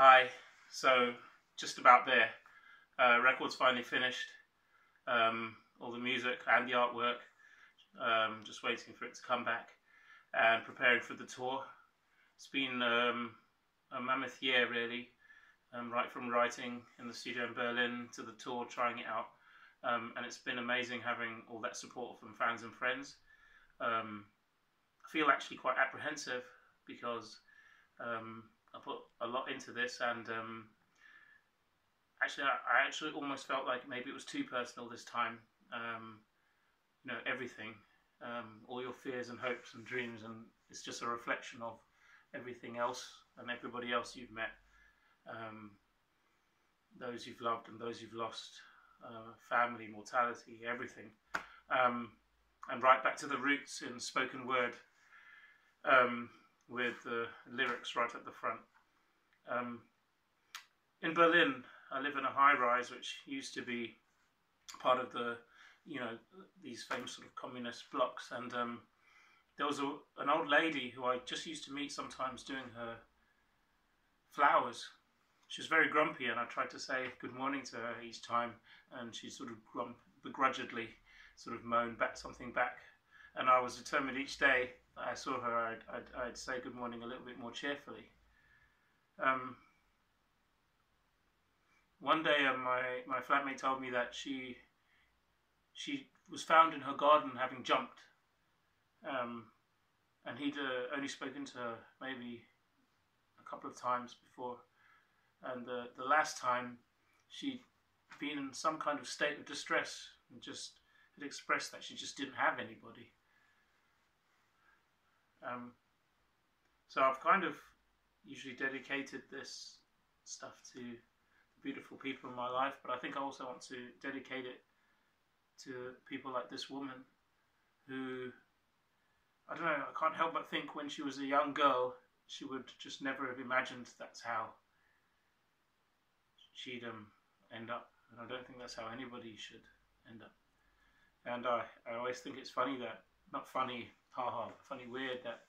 Hi. So, just about there. Uh, record's finally finished. Um, all the music and the artwork. Um, just waiting for it to come back and preparing for the tour. It's been um, a mammoth year, really. Um, right from writing in the studio in Berlin to the tour, trying it out. Um, and it's been amazing having all that support from fans and friends. Um, I feel actually quite apprehensive because um, I put a lot into this, and um, actually, I, I, actually almost felt like maybe it was too personal this time. Um, you know, everything, um, all your fears and hopes and dreams, and it's just a reflection of everything else and everybody else you've met, um, those you've loved and those you've lost, uh, family, mortality, everything. Um, and right back to the roots in spoken word. Um, with the lyrics right at the front. Um, in Berlin, I live in a high rise which used to be part of the, you know, these famous sort of communist blocks. And um, there was a, an old lady who I just used to meet sometimes doing her flowers. She was very grumpy, and I tried to say good morning to her each time, and she sort of grump, begrudgingly sort of moaned back something back. And I was determined each day I saw her, I'd, I'd, I'd, say good morning a little bit more cheerfully. Um, one day, uh, my my flatmate told me that she she was found in her garden having jumped, um, and he'd uh, only spoken to her maybe a couple of times before, and the the last time she'd been in some kind of state of distress and just had expressed that she just didn't have anybody. Um, so I've kind of usually dedicated this stuff to the beautiful people in my life, but I think I also want to dedicate it to people like this woman who, I don't know, I can't help but think when she was a young girl, she would just never have imagined that's how she'd um, end up. And I don't think that's how anybody should end up. And I, I always think it's funny that, not funny haha, funny weird that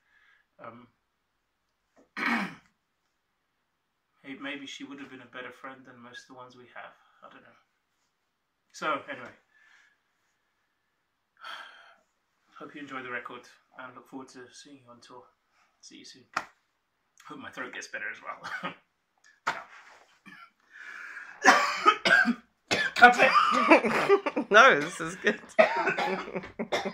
um, maybe she would have been a better friend than most of the ones we have. I don't know. So, anyway. Hope you enjoy the record and look forward to seeing you on tour. See you soon. Hope my throat gets better as well. Cut it! no, this is good.